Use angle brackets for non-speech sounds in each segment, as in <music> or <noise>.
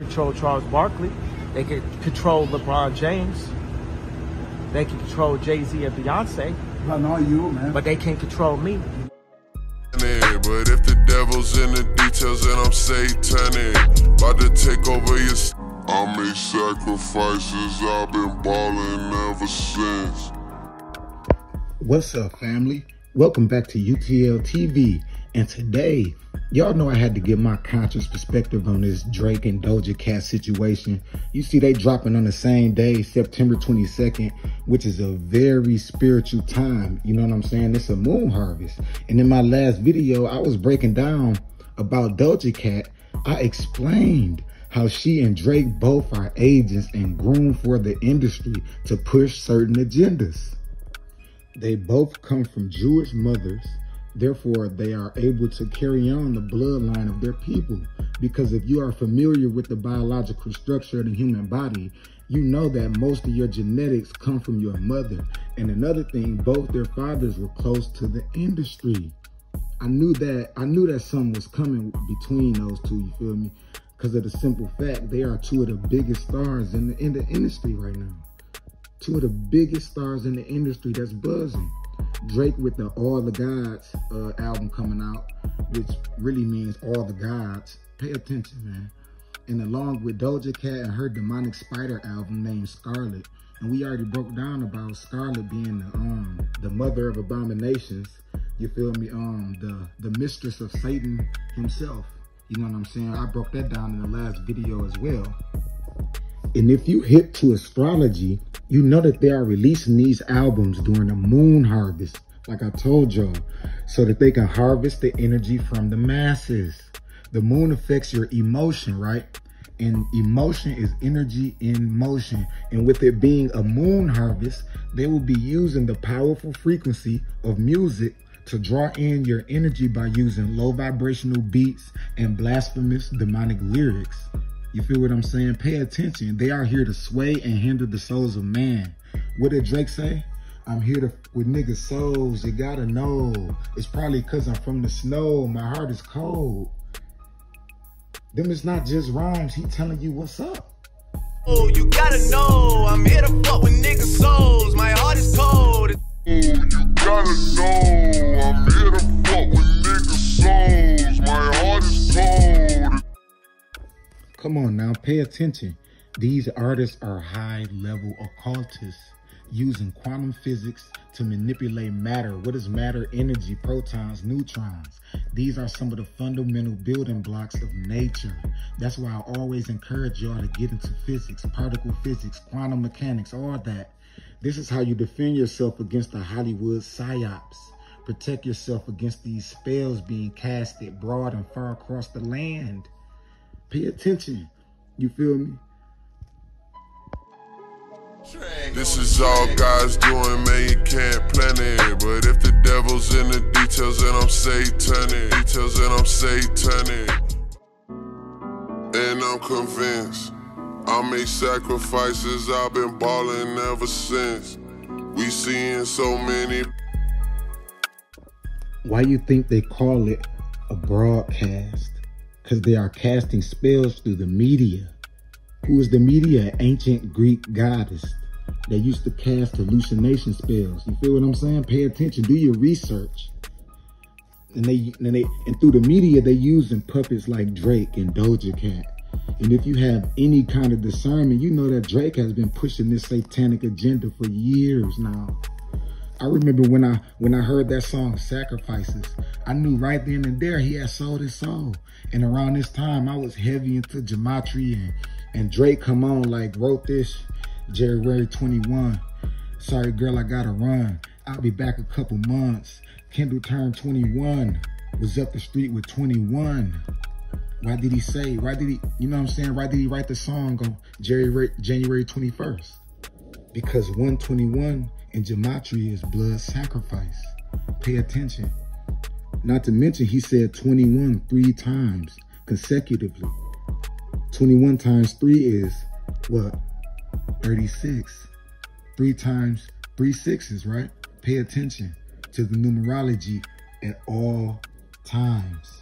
control Charles Barkley. They can control LeBron James. They can control Jay Z and Beyonce. But not you, man. But they can't control me. But if the devil's in the details, then I'm satanic. About to take over your. I made sacrifices, I've been balling ever since. What's up, family? Welcome back to UTL TV. And today, y'all know I had to give my conscious perspective on this Drake and Doja Cat situation. You see, they dropping on the same day, September 22nd, which is a very spiritual time. You know what I'm saying? It's a moon harvest. And in my last video, I was breaking down about Doja Cat. I explained how she and Drake both are agents and groomed for the industry to push certain agendas. They both come from Jewish mothers Therefore, they are able to carry on the bloodline of their people. Because if you are familiar with the biological structure of the human body, you know that most of your genetics come from your mother. And another thing, both their fathers were close to the industry. I knew that I knew that something was coming between those two, you feel me? Because of the simple fact they are two of the biggest stars in the in the industry right now. Two of the biggest stars in the industry that's buzzing. Drake with the All the Dogs uh, album coming out, which really means all the gods. Pay attention, man. And along with Doja Cat and her Demonic Spider album named Scarlet. And we already broke down about Scarlet being the um the mother of abominations. You feel me? Um the the mistress of Satan himself. You know what I'm saying? I broke that down in the last video as well. And if you hit to astrology, you know that they are releasing these albums during the moon harvest, like I told y'all, so that they can harvest the energy from the masses. The moon affects your emotion, right? And emotion is energy in motion. And with it being a moon harvest, they will be using the powerful frequency of music to draw in your energy by using low vibrational beats and blasphemous demonic lyrics. You feel what I'm saying? Pay attention. They are here to sway and hinder the souls of man. What did Drake say? I'm here to with niggas' souls. You gotta know. It's probably cause I'm from the snow. My heart is cold. Them is not just rhymes. He telling you what's up. Oh, you gotta know. I'm here to fuck with niggas' souls. My heart is cold. Pay attention. These artists are high level occultists using quantum physics to manipulate matter. What is matter? Energy, protons, neutrons. These are some of the fundamental building blocks of nature. That's why I always encourage y'all to get into physics, particle physics, quantum mechanics, all that. This is how you defend yourself against the Hollywood psyops. Protect yourself against these spells being casted broad and far across the land. Pay attention. You feel me? This is all God's doing, man, you can't plan it. But if the devil's in the details, then I'm satanic. Details, then I'm satanic. And I'm convinced. I make sacrifices, I've been balling ever since. We seeing so many. Why you think they call it a broadcast? Because they are casting spells through the media. Who is the media? Ancient Greek goddess that used to cast hallucination spells. You feel what I'm saying? Pay attention. Do your research. And they and they and through the media they using puppets like Drake and Doja Cat. And if you have any kind of discernment, you know that Drake has been pushing this satanic agenda for years now. I remember when I when I heard that song Sacrifices, I knew right then and there he had sold his soul. And around this time, I was heavy into gematria and, and Drake come on like wrote this January 21. Sorry girl, I gotta run. I'll be back a couple months. Kendall turned 21. Was up the street with 21. Why did he say, why did he, you know what I'm saying? Why did he write the song on January, January 21st? Because 121 in gematria is blood sacrifice. Pay attention. Not to mention, he said 21 three times consecutively. 21 times three is what? 36. Three times three sixes, right? Pay attention to the numerology at all times.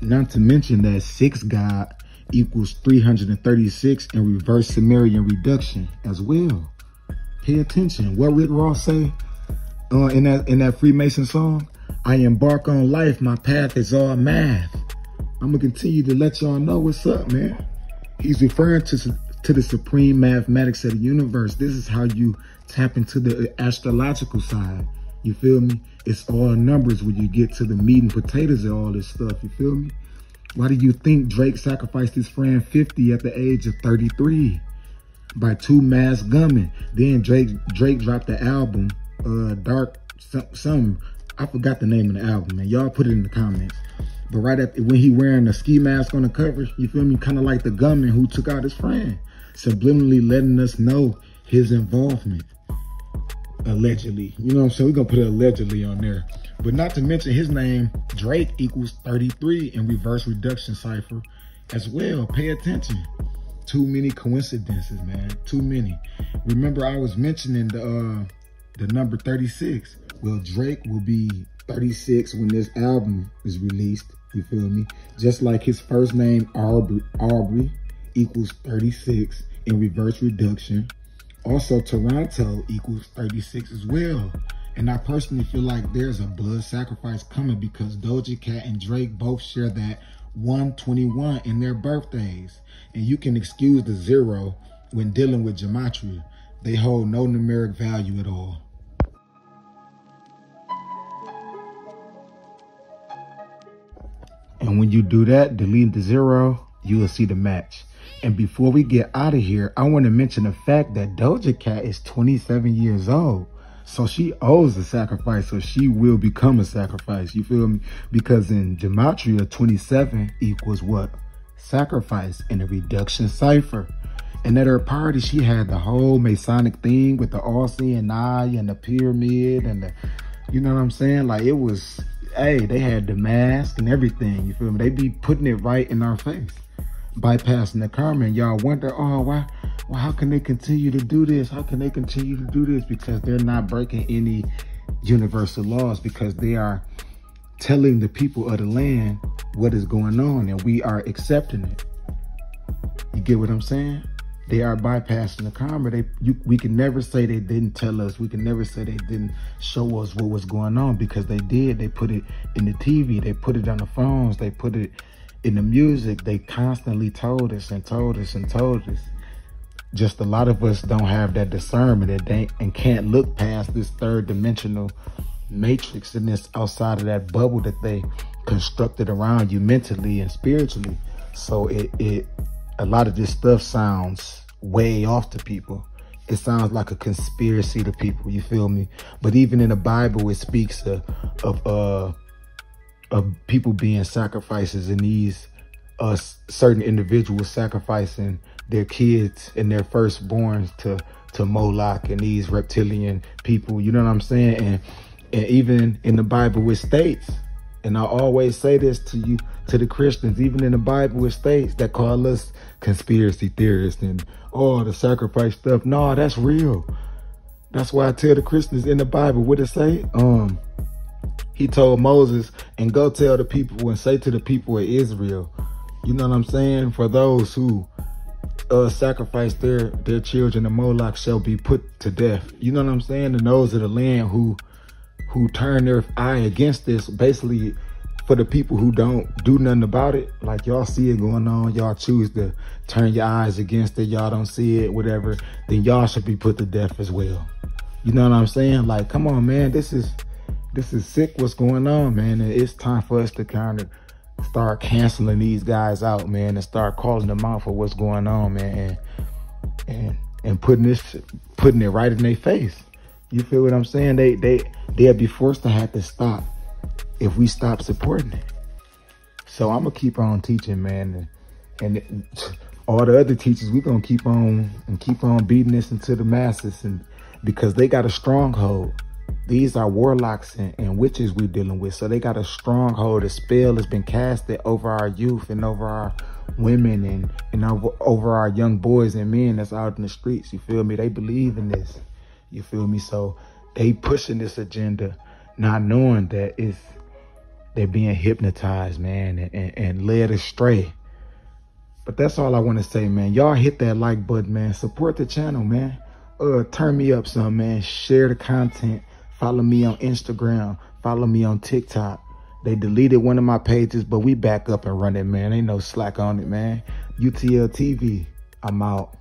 Not to mention that six God equals 336 in reverse Sumerian reduction as well. Pay attention. What Rick Ross say uh, in that in that Freemason song? I embark on life. My path is all math. I'm gonna continue to let y'all know what's up, man. He's referring to to the supreme mathematics of the universe. This is how you tap into the astrological side. You feel me? It's all numbers when you get to the meat and potatoes of all this stuff. You feel me? Why do you think Drake sacrificed his friend 50 at the age of 33? By two masked gunmen. Then Drake Drake dropped the album, uh, Dark some, I forgot the name of the album, man. Y'all put it in the comments. But right at when he wearing a ski mask on the cover, you feel me? Kind of like the gunman who took out his friend. Subliminally letting us know his involvement. Allegedly. You know what I'm saying? We're to put allegedly on there. But not to mention his name, Drake equals 33 in reverse reduction cipher as well. Pay attention. Too many coincidences, man. Too many. Remember, I was mentioning the uh, the number 36. Well, Drake will be 36 when this album is released. You feel me? Just like his first name, Aubrey, Aubrey equals 36 in reverse reduction. Also, Toronto equals 36 as well. And I personally feel like there's a blood sacrifice coming because Doja Cat and Drake both share that 121 in their birthdays. And you can excuse the zero when dealing with gematria. They hold no numeric value at all. And when you do that, delete the zero, you will see the match. And before we get out of here, I want to mention the fact that Doja Cat is 27 years old. So she owes a sacrifice, so she will become a sacrifice. You feel me? Because in Gematria, 27 equals what? Sacrifice in a reduction cipher. And at her party, she had the whole Masonic thing with the all-seeing eye and the pyramid and the, you know what I'm saying? Like it was, hey, they had the mask and everything. You feel me? They be putting it right in our face bypassing the karma and y'all wonder, oh, why, well, how can they continue to do this? How can they continue to do this? Because they're not breaking any universal laws because they are telling the people of the land what is going on and we are accepting it. You get what I'm saying? They are bypassing the karma. They, you, we can never say they didn't tell us. We can never say they didn't show us what was going on because they did. They put it in the TV. They put it on the phones. They put it in the music, they constantly told us and told us and told us. Just a lot of us don't have that discernment and, they, and can't look past this third dimensional matrix and this outside of that bubble that they constructed around you mentally and spiritually. So it, it a lot of this stuff sounds way off to people. It sounds like a conspiracy to people, you feel me? But even in the Bible, it speaks of, of uh, of people being sacrifices and these uh, certain individuals sacrificing their kids and their firstborns to to Moloch and these reptilian people. You know what I'm saying? And and even in the Bible it states, and I always say this to you, to the Christians, even in the Bible it states that call us conspiracy theorists and all oh, the sacrifice stuff. No, that's real. That's why I tell the Christians in the Bible what it say. Um, he told Moses, and go tell the people and say to the people of Israel, you know what I'm saying? For those who uh, sacrifice their, their children to Moloch shall be put to death. You know what I'm saying? And those of the land who who turn their eye against this, basically for the people who don't do nothing about it, like y'all see it going on, y'all choose to turn your eyes against it, y'all don't see it, whatever, then y'all should be put to death as well. You know what I'm saying? Like, come on, man, this is this is sick what's going on, man. And it's time for us to kind of start canceling these guys out, man, and start calling them out for what's going on, man, and and and putting this putting it right in their face. You feel what I'm saying? They they they'll be forced to have to stop if we stop supporting it. So I'm gonna keep on teaching, man, and, and <laughs> all the other teachers, we're gonna keep on and keep on beating this into the masses, and because they got a stronghold these are warlocks and, and, witches we're dealing with. So they got a stronghold. A spell has been casted over our youth and over our women and, and over, over our young boys and men that's out in the streets. You feel me? They believe in this. You feel me? So they pushing this agenda, not knowing that it's they're being hypnotized, man, and, and, and led astray But that's all I want to say, man. Y'all hit that like button, man. Support the channel, man. Uh, turn me up some, man. Share the content. Follow me on Instagram. Follow me on TikTok. They deleted one of my pages, but we back up and running, man. Ain't no slack on it, man. UTL TV. I'm out.